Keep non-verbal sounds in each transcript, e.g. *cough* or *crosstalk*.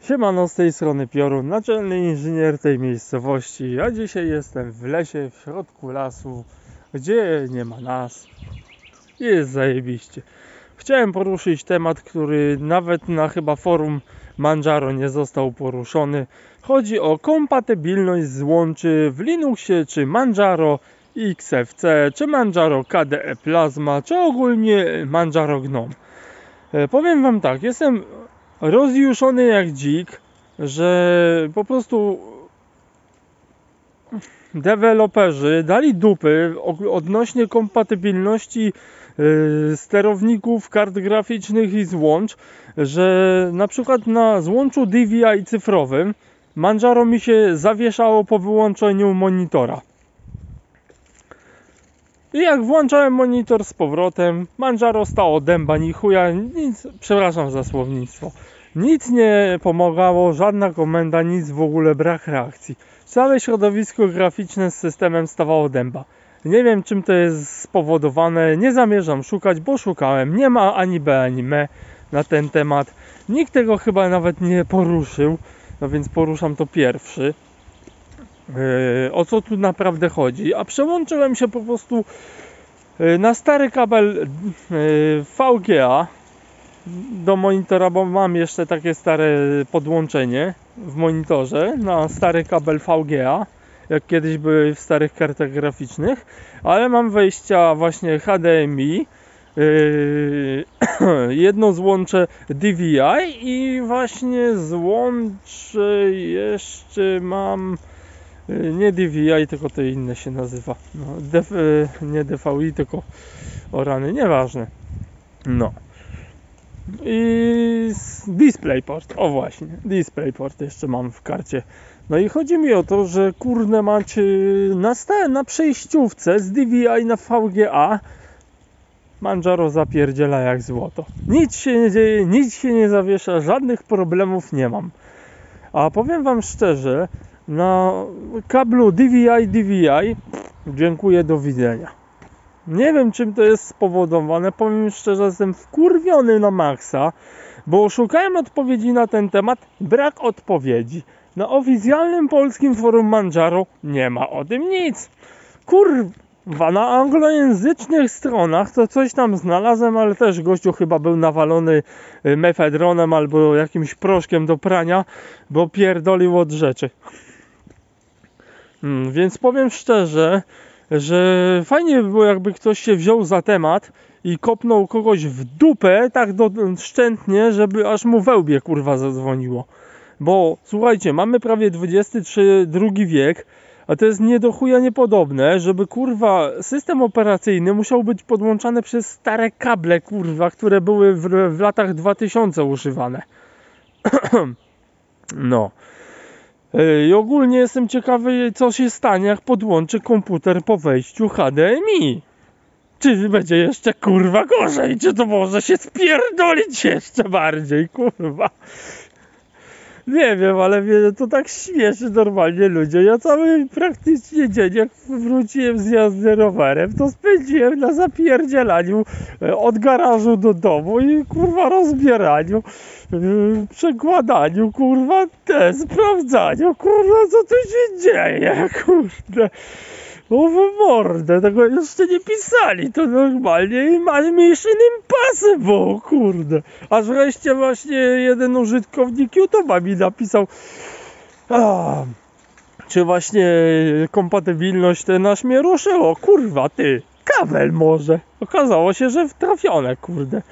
Siemano z tej strony Piorun, naczelny inżynier tej miejscowości, a dzisiaj jestem w lesie, w środku lasu, gdzie nie ma nas. Jest zajebiście. Chciałem poruszyć temat, który nawet na chyba forum Manjaro nie został poruszony. Chodzi o kompatybilność złączy w Linuxie, czy Manjaro XFC, czy Manjaro KDE Plasma, czy ogólnie Manjaro GNOME. Powiem Wam tak, jestem rozjuszony jak dzik, że po prostu deweloperzy dali dupy odnośnie kompatybilności y, sterowników, kart graficznych i złącz, że na przykład na złączu DVI cyfrowym Manjaro mi się zawieszało po wyłączeniu monitora. I jak włączałem monitor z powrotem, Manjaro stało dęba, ni chuja, nic, przepraszam za słownictwo. Nic nie pomagało, żadna komenda, nic w ogóle, brak reakcji. Całe środowisko graficzne z systemem stawało dęba. Nie wiem czym to jest spowodowane, nie zamierzam szukać, bo szukałem. Nie ma ani B, ani me na ten temat. Nikt tego chyba nawet nie poruszył, no więc poruszam to pierwszy. Yy, o co tu naprawdę chodzi? A przełączyłem się po prostu yy, na stary kabel yy, VGA do monitora, bo mam jeszcze takie stare podłączenie w monitorze na stary kabel VGA, jak kiedyś były w starych kartach graficznych, ale mam wejścia właśnie HDMI, *coughs* jedno złącze DVI i właśnie złącze jeszcze mam nie DVI, tylko to inne się nazywa. No, yy, nie DVI, tylko o rany, nieważne. No. I DisplayPort, o właśnie, DisplayPort jeszcze mam w karcie. No i chodzi mi o to, że kurde macie na, sta- na przejściówce z DVI na VGA Manjaro zapierdziela jak złoto. Nic się nie dzieje, nic się nie zawiesza, żadnych problemów nie mam. A powiem wam szczerze, na kablu DVI DVI dziękuję, do widzenia. Nie wiem czym to jest spowodowane, powiem szczerze, jestem wkurwiony na maksa, bo szukałem odpowiedzi na ten temat, brak odpowiedzi. Na oficjalnym polskim forum Manjaro nie ma o tym nic. Kurwa, na anglojęzycznych stronach to coś tam znalazłem, ale też gościu chyba był nawalony y, mefedronem albo jakimś proszkiem do prania, bo pierdolił od rzeczy. Mm, więc powiem szczerze, że fajnie by było, jakby ktoś się wziął za temat i kopnął kogoś w dupę tak do, szczętnie, żeby aż mu wełbie kurwa zadzwoniło. Bo słuchajcie, mamy prawie 23 drugi wiek, a to jest nie do chuja niepodobne, żeby kurwa system operacyjny musiał być podłączany przez stare kable kurwa, które były w, w latach 2000 używane. *clears throat* no. I ogólnie jestem ciekawy, co się stanie, jak podłączy komputer po wejściu HDMI. Czy będzie jeszcze kurwa gorzej? Czy to może się spierdolić jeszcze bardziej, kurwa? Nie wiem, ale mnie to tak śmieszy normalnie ludzie. Ja cały praktycznie dzień, jak wróciłem z jazdy rowerem, to spędziłem na zapierdzielaniu e, od garażu do domu i kurwa rozbieraniu, yy, przekładaniu, kurwa, te, sprawdzaniu, kurwa, co tu się dzieje, *laughs* kurde. O w mordę, tego jeszcze nie pisali, to normalnie Mission Impossible, kurde. Aż wreszcie właśnie jeden użytkownik YouTube'a mi napisał, a, czy właśnie kompatybilność ten aż mnie ruszyło, kurwa ty, kabel może. Okazało się, że trafione, kurde.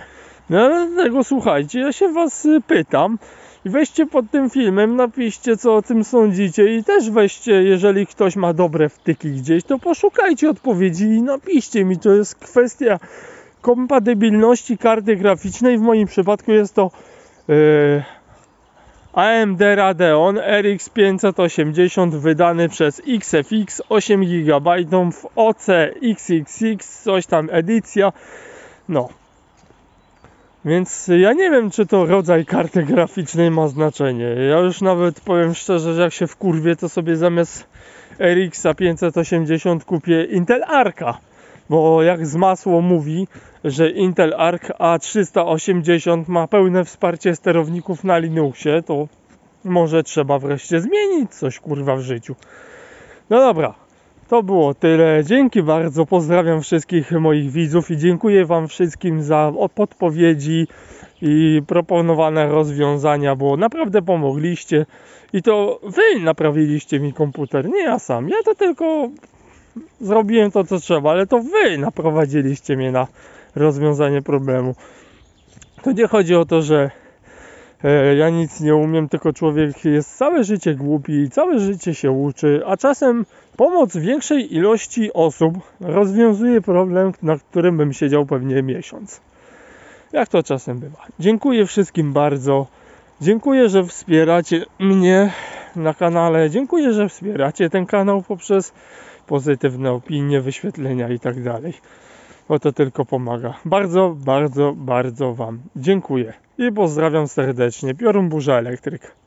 No dlatego słuchajcie, ja się was pytam i weźcie pod tym filmem, napiszcie co o tym sądzicie i też weźcie, jeżeli ktoś ma dobre wtyki gdzieś, to poszukajcie odpowiedzi i napiszcie mi, to jest kwestia kompatybilności karty graficznej, w moim przypadku jest to yy, AMD Radeon RX 580 wydany przez XFX 8 GB w OC XXX, coś tam edycja, no więc ja nie wiem, czy to rodzaj karty graficznej ma znaczenie. Ja już nawet powiem szczerze, że jak się wkurwię, to sobie zamiast RX 580 kupię Intel Arca. Bo jak z masło mówi, że Intel Arc A380 ma pełne wsparcie sterowników na Linuxie, to Może trzeba wreszcie zmienić coś kurwa w życiu. No dobra, to było tyle. Dzięki bardzo. Pozdrawiam wszystkich moich widzów i dziękuję Wam wszystkim za podpowiedzi i proponowane rozwiązania, bo naprawdę pomogliście. I to Wy naprawiliście mi komputer, nie ja sam. Ja to tylko zrobiłem to, co trzeba, ale to Wy naprowadziliście mnie na rozwiązanie problemu. To nie chodzi o to, że ja nic nie umiem, tylko człowiek jest całe życie głupi i całe życie się uczy, a czasem pomoc większej ilości osób rozwiązuje problem, na którym bym siedział pewnie miesiąc. Jak to czasem bywa. Dziękuję wszystkim bardzo. Dziękuję, że wspieracie mnie na kanale. Dziękuję, że wspieracie ten kanał poprzez pozytywne opinie, wyświetlenia i tak dalej. Bo to tylko pomaga. Bardzo, bardzo, bardzo Wam dziękuję. I pozdrawiam serdecznie. Piorun Burza Elektryk.